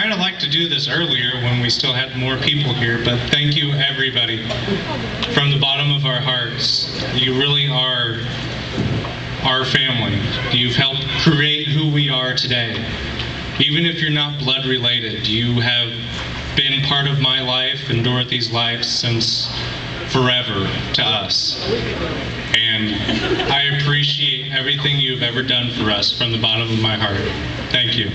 kind of like to do this earlier when we still had more people here, but thank you, everybody, from the bottom of our hearts. You really are our family. You've helped create who we are today. Even if you're not blood related, you have been part of my life and Dorothy's life since forever to us. And I appreciate everything you've ever done for us from the bottom of my heart. Thank you.